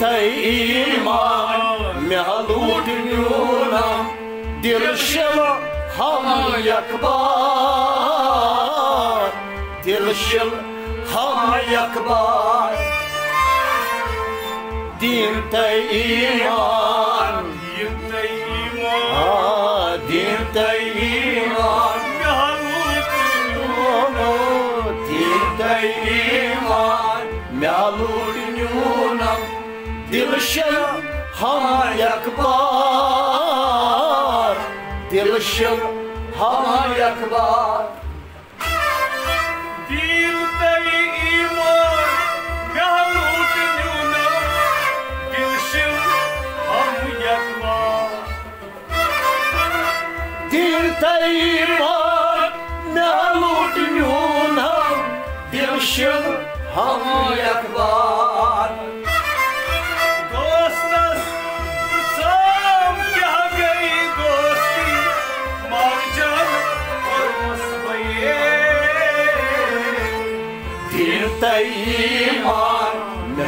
İman mehalut nyunam Dilşil ham yakbar. Dilşil ham yakbar. İman. İman Dirtei iman. Mehalut nyunam Dirtei iman. Dilşil ham yakbar Dilşil ham yakbar iman Galut nyuna Dilşil ham yakbar Diltei iman Galut nyuna Dilşil ham yakbar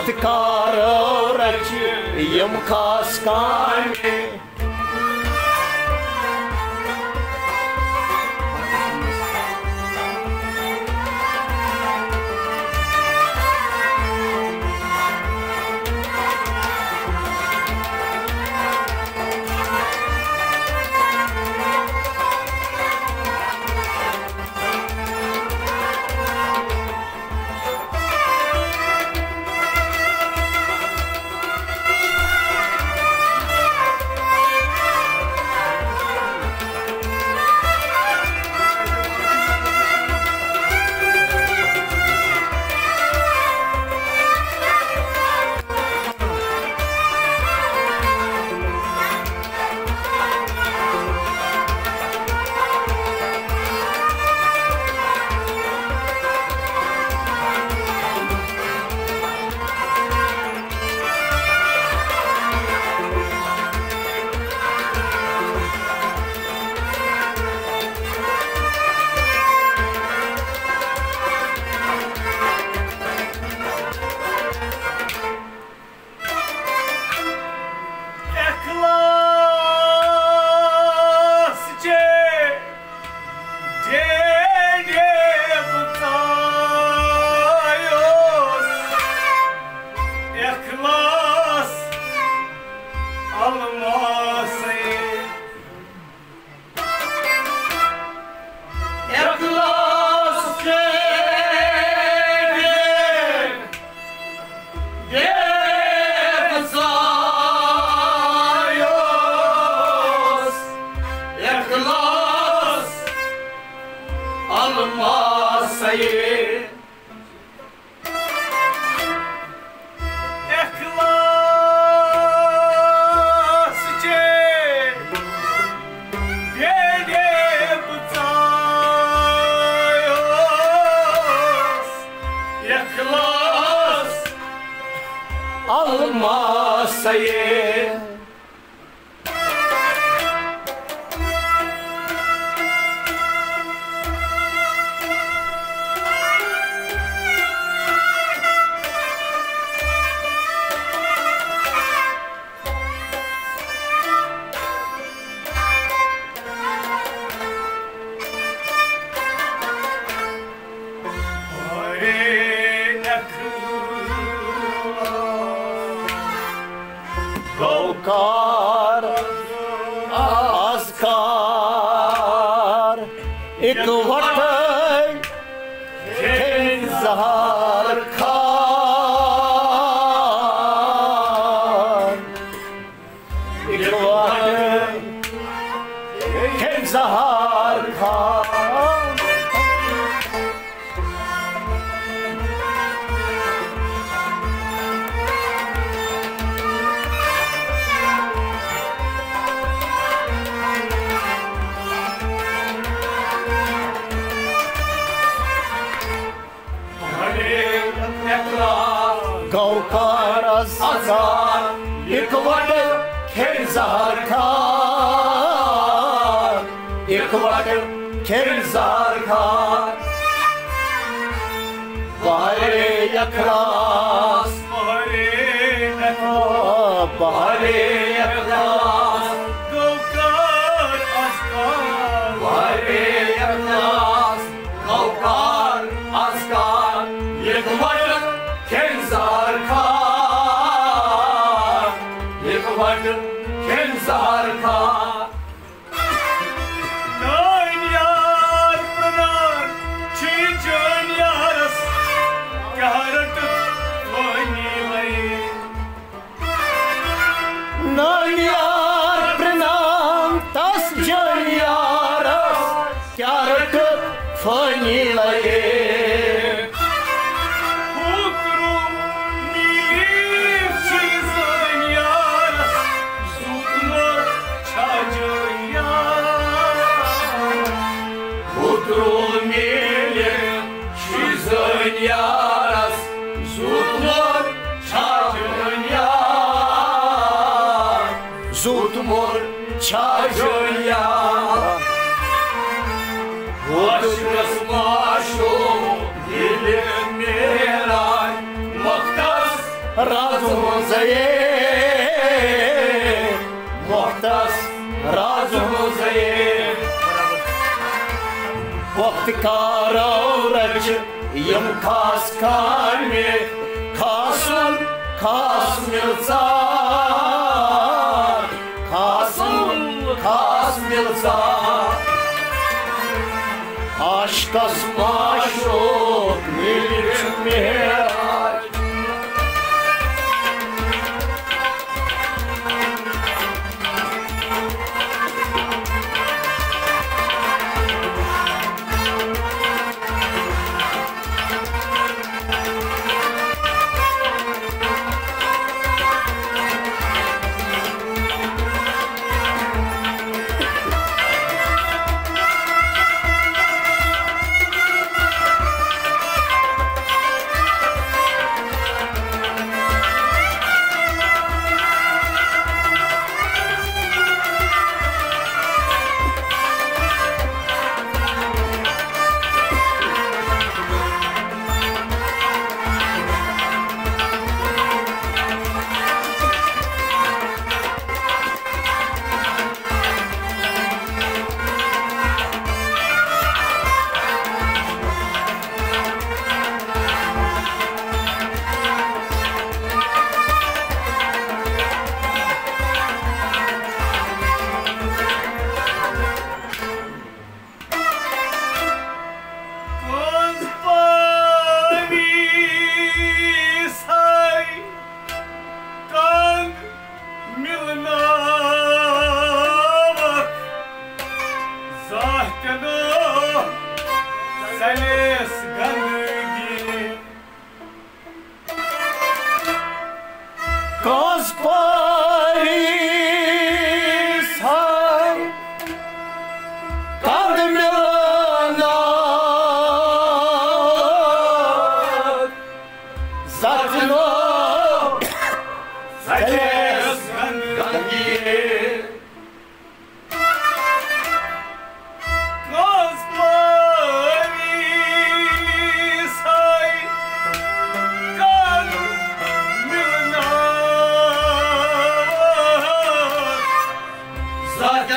अधिकार रच यम खास कान में وٽارکا هڪ وٽ کلر سارکاري ਨਖੋ ਬਾਰੇ Kyarat fani laye Utru milim Şizön yaras Zutmur çajın yar. Zutmur çajın yar разумом зае, Muhtas razumum zае. Vakti kara uğraçı, yım kas karmi, Kasın kasmilzar, Kasın kasmilzar. Aşk kasmaşok, milçim mihraç,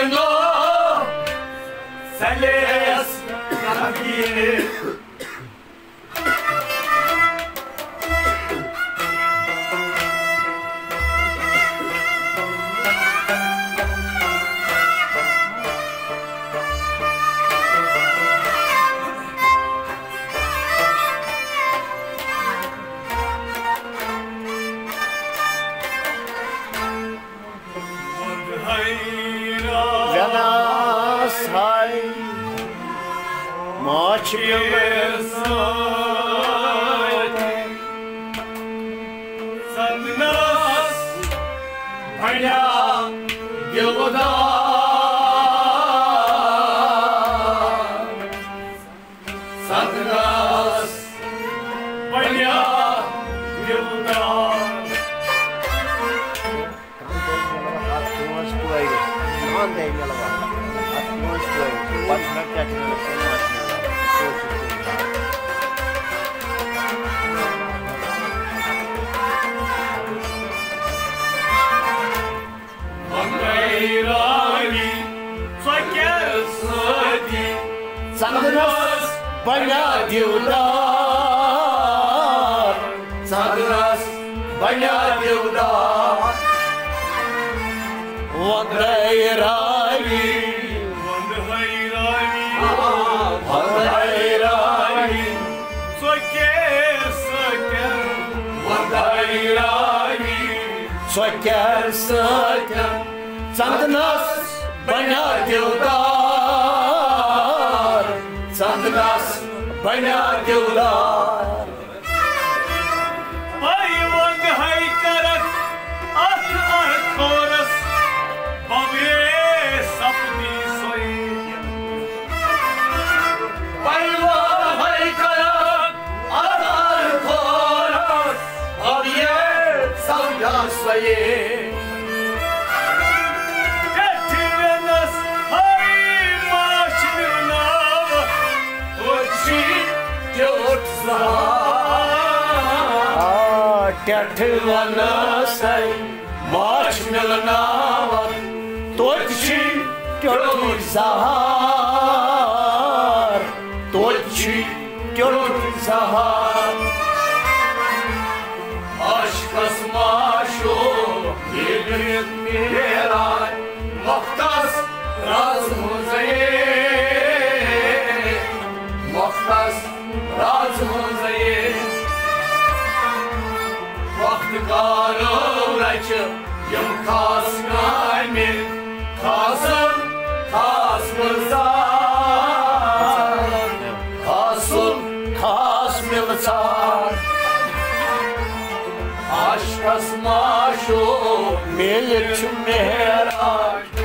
Erdoğan Sen yes, Söker söker Sandıras bana diyorlar Sandıras bana diyorlar savyaslayı Tet vana say March milana Tochi Kyoti sahar Tochi Kyoti sahar Aşk Muhtas razmuzaye Muhtas razmuzaye Vakti karıvracı Yım kas gaymin Kasım kasmızar Aşk asmaşo Milik merak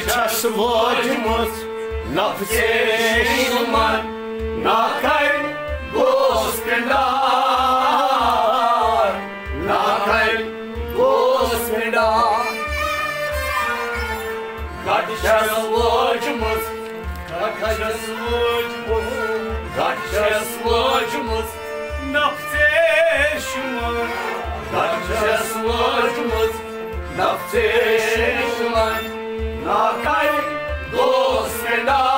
час возьмут На все шуман на кай Господа, на кай Господа. Как сейчас ложимos, как сейчас ложимos, как сейчас ложимos на птешман, как сейчас ложимos на Na caí, doce, mendal.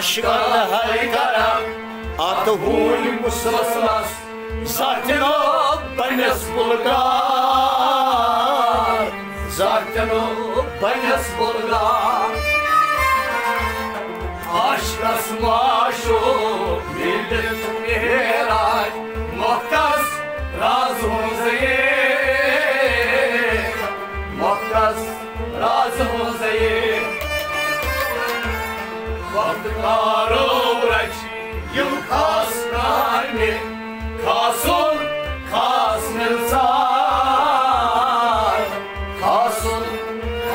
Maşkala haykara Atı huy muslaslas Zaten o Banes bulgar Zaten o Banes bulgar Aşkas maşu millet miray Muhtas razımızı Muhtas razımızı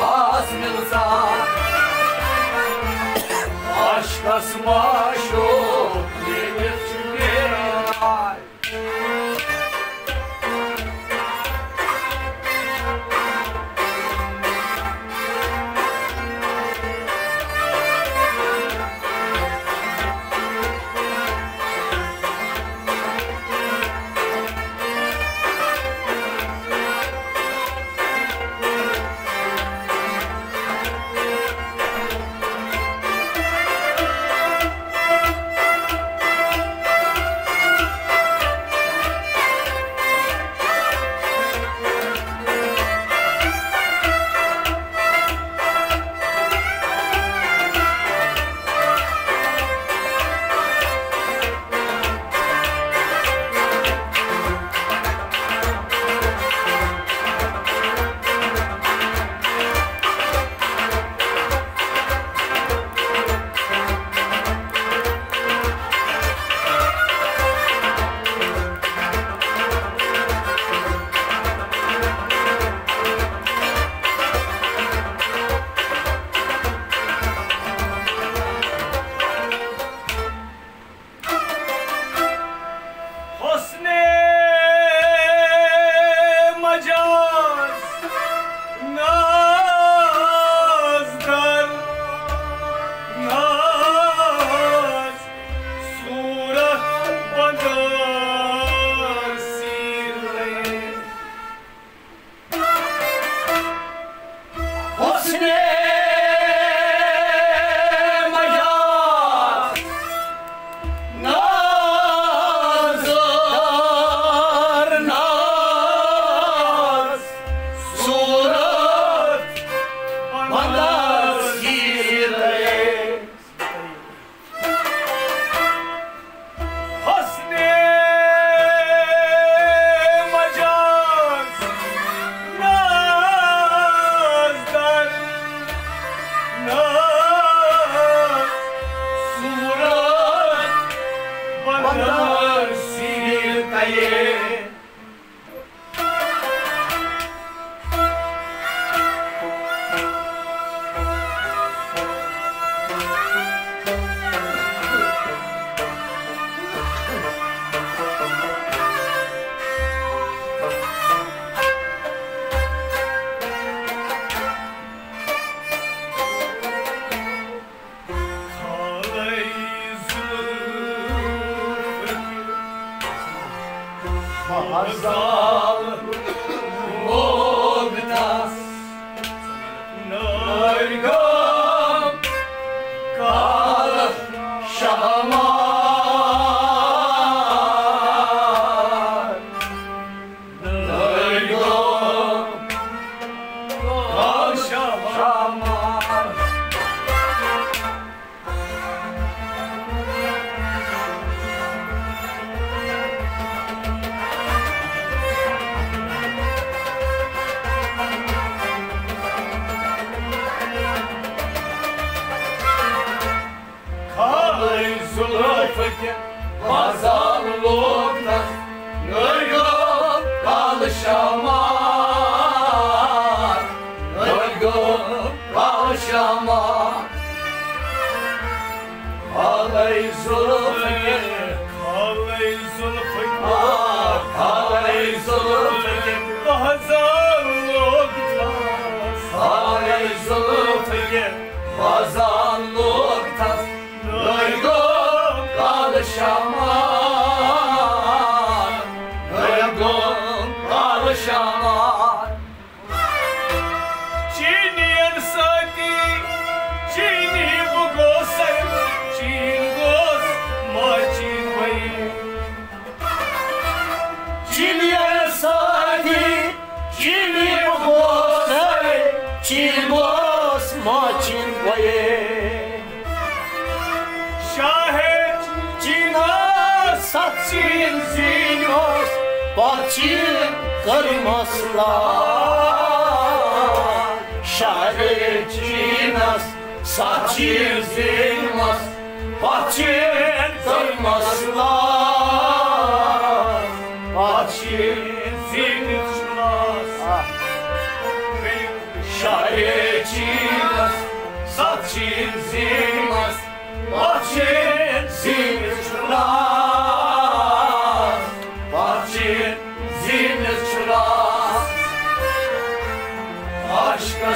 Kasnılsar Aşkas maşu sensin yar Bahçeyi kırmaslar Şarkımız saçı zilmaz Bahçeyi kırmaslar Bahçeyi zilmaz Şarkımız saçı zilmaz Bahçeyi zilmaz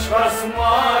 Aşk asma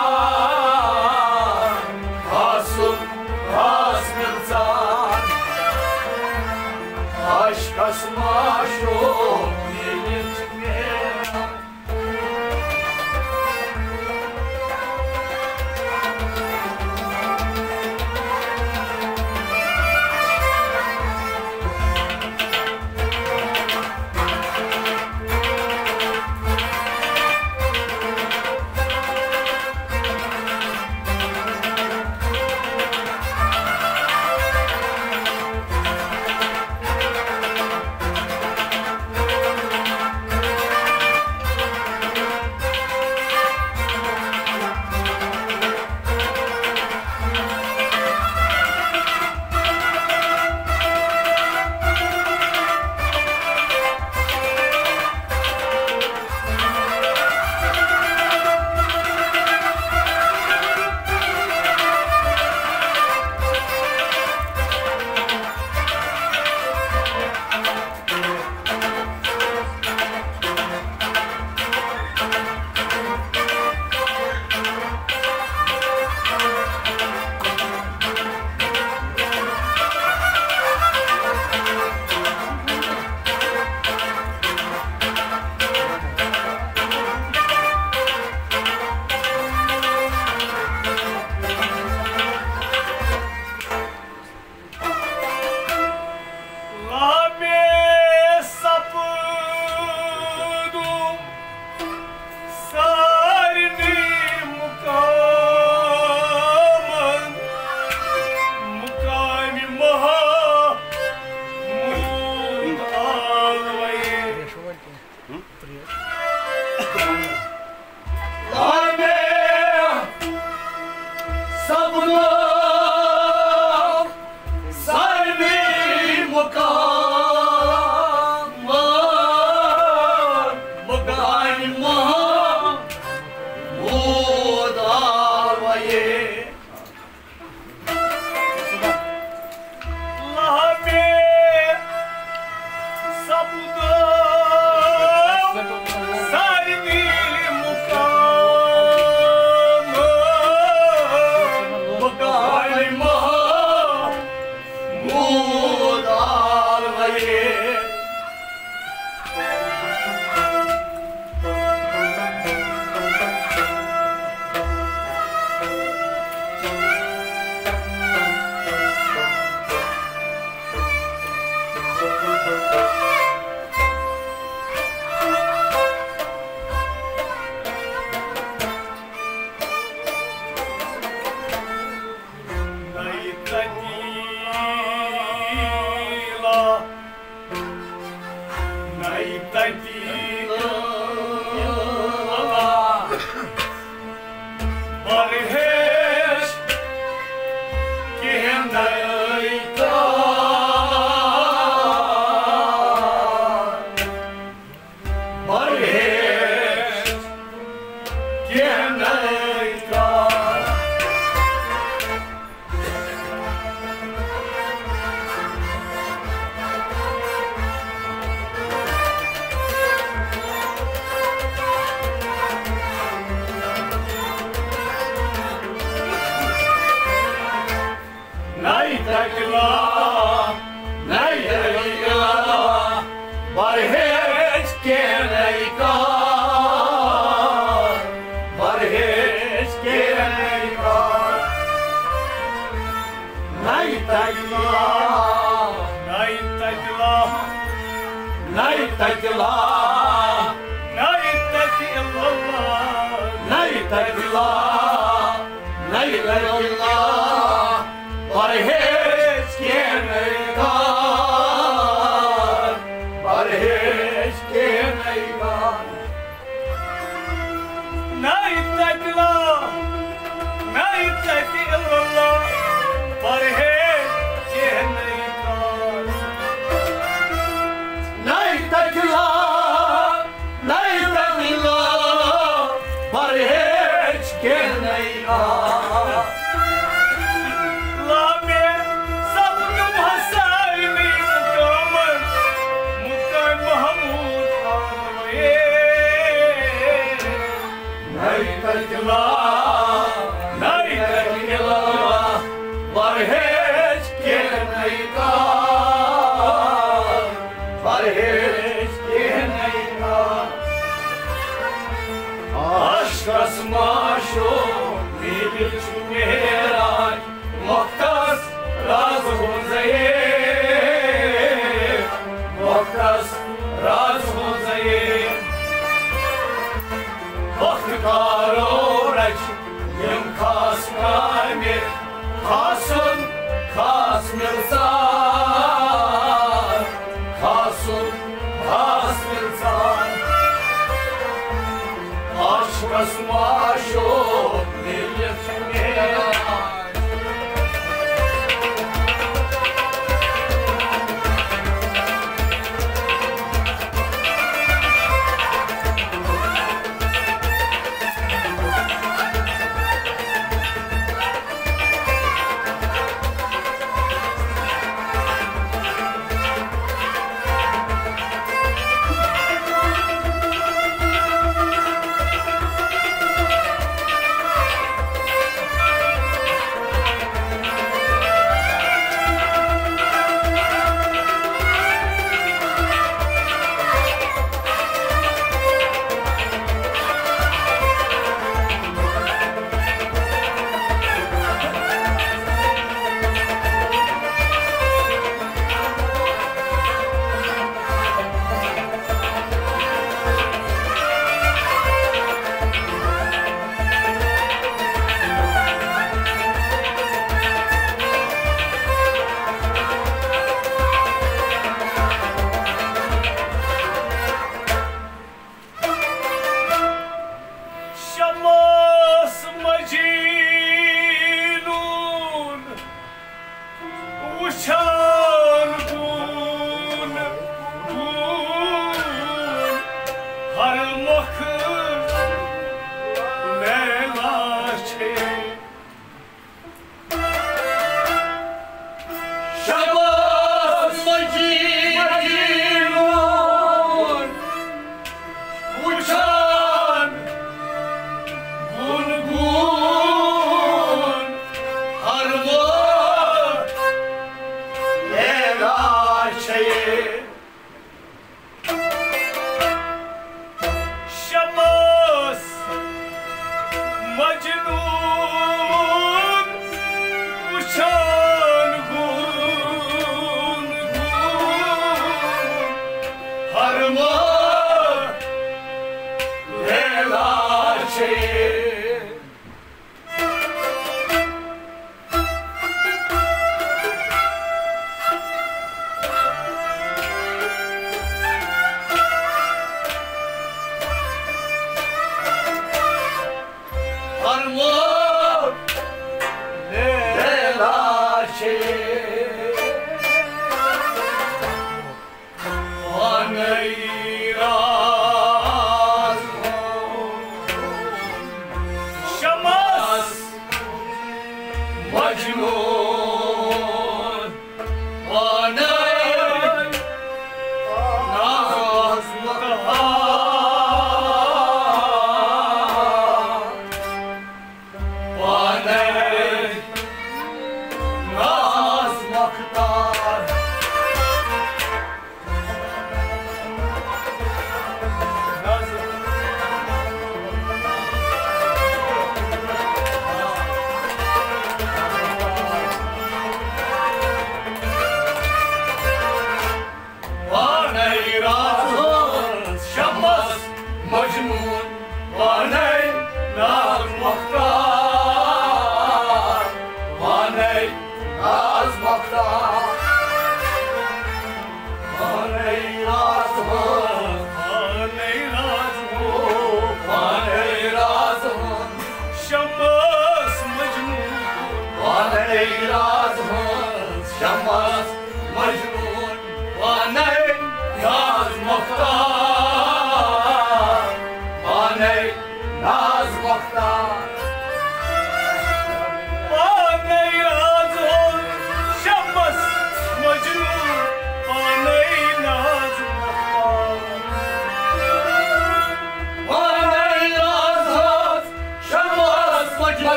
karo rek, yem kas kamir, Aşk asmaşo,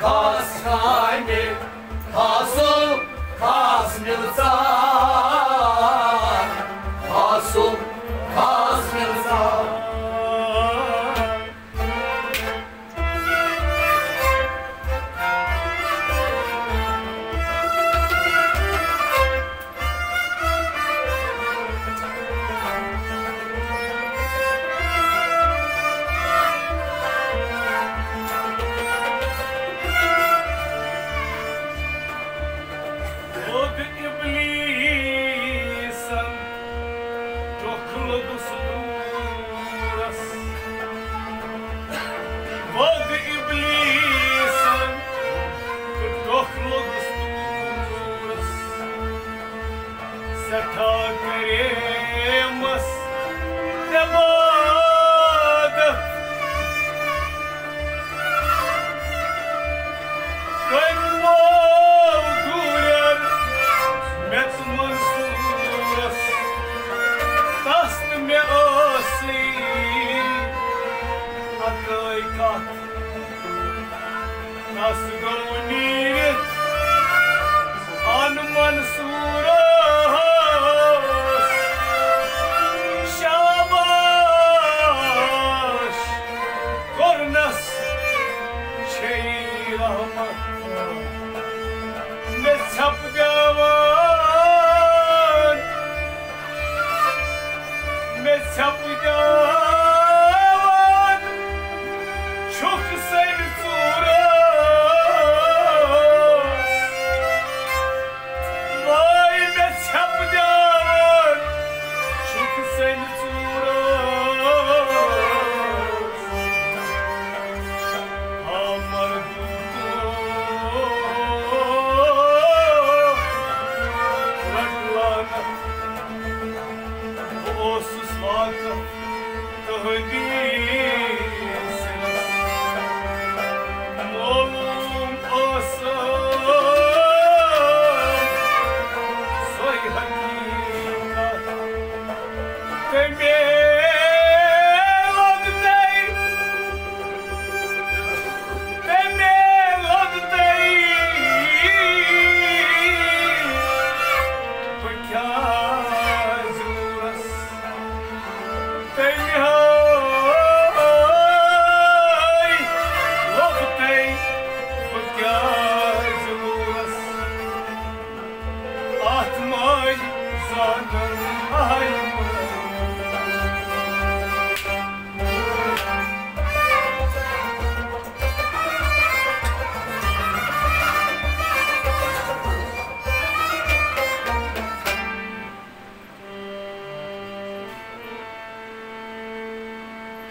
cost. help we go!